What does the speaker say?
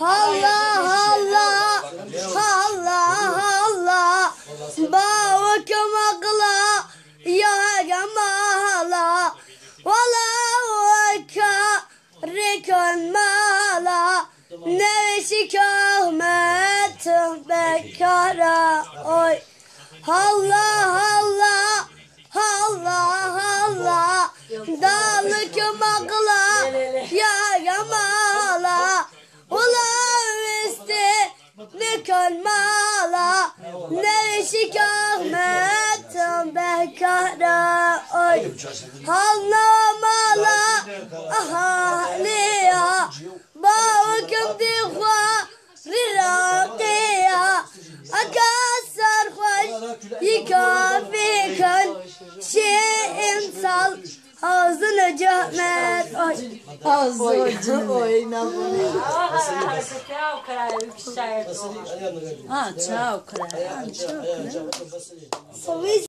Allah Allah Allah Allah Bavuk makla ya gamala Wala waka rikon mala Nevşi kahmet bekara oy. Allah Allah Allah Allah Dağlık makla Nükön mala Nevşik Ahmet Bekara Oy. Halna mala Ahaliya Bağıkım dihva Riraqiya Akasar hoş Yıkafikın sal Ağzını cahmet Oy Ağzı oyna bunu. Ciao, caralho, que certo. Ha, ciao, kraj. Sovis